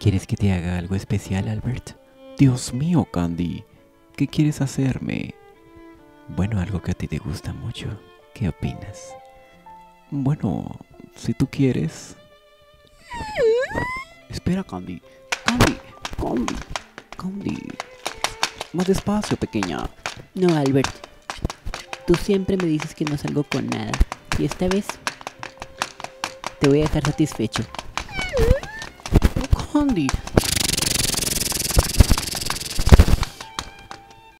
¿Quieres que te haga algo especial, Albert? Dios mío, Candy. ¿Qué quieres hacerme? Bueno, algo que a ti te gusta mucho. ¿Qué opinas? Bueno, si tú quieres. Espera, Candy. Candy, Candy, Candy. Más despacio, pequeña. No, Albert. Tú siempre me dices que no salgo con nada. Y esta vez te voy a dejar satisfecho. Candy,